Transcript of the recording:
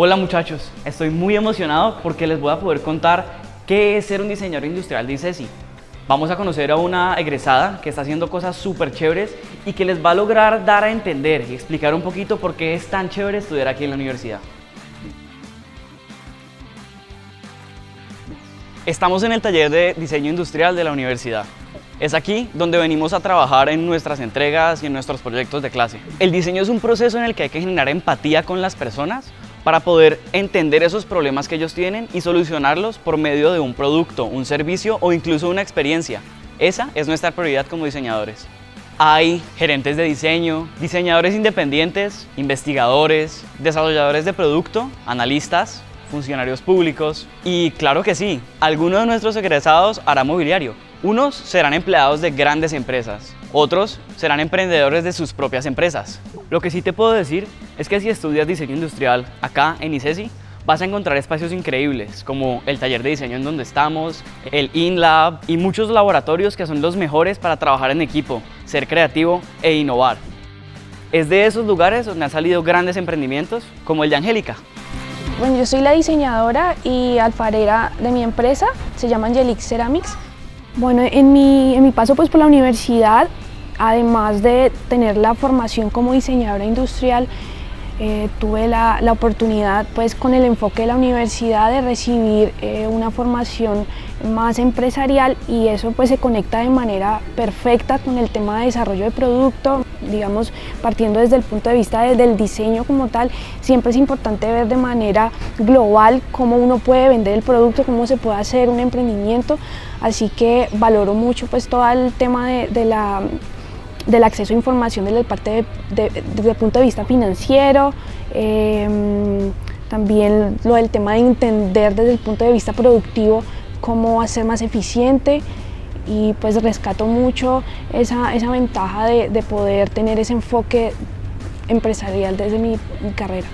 Hola muchachos, estoy muy emocionado porque les voy a poder contar qué es ser un diseñador industrial de ICESI. Vamos a conocer a una egresada que está haciendo cosas súper chéveres y que les va a lograr dar a entender y explicar un poquito por qué es tan chévere estudiar aquí en la universidad. Estamos en el taller de diseño industrial de la universidad. Es aquí donde venimos a trabajar en nuestras entregas y en nuestros proyectos de clase. El diseño es un proceso en el que hay que generar empatía con las personas para poder entender esos problemas que ellos tienen y solucionarlos por medio de un producto, un servicio o incluso una experiencia. Esa es nuestra prioridad como diseñadores. Hay gerentes de diseño, diseñadores independientes, investigadores, desarrolladores de producto, analistas, funcionarios públicos y claro que sí, algunos de nuestros egresados hará mobiliario. Unos serán empleados de grandes empresas, otros serán emprendedores de sus propias empresas. Lo que sí te puedo decir es que si estudias diseño industrial acá en ICESI, vas a encontrar espacios increíbles como el taller de diseño en donde estamos, el InLab y muchos laboratorios que son los mejores para trabajar en equipo, ser creativo e innovar. Es de esos lugares donde han salido grandes emprendimientos como el de Angélica. Bueno, yo soy la diseñadora y alfarera de mi empresa, se llama Angelic Ceramics. Bueno, en mi, en mi paso pues por la universidad, además de tener la formación como diseñadora industrial, eh, tuve la, la, oportunidad pues con el enfoque de la universidad de recibir eh, una formación más empresarial y eso pues se conecta de manera perfecta con el tema de desarrollo de producto, digamos partiendo desde el punto de vista del diseño como tal, siempre es importante ver de manera global cómo uno puede vender el producto, cómo se puede hacer un emprendimiento, así que valoro mucho pues todo el tema de, de la del acceso a información desde, parte desde el punto de vista financiero, em, también lo del tema de entender desde el punto de vista productivo cómo hacer más eficiente y pues rescato mucho esa, esa ventaja de, de, poder tener ese enfoque empresarial desde mi carrera.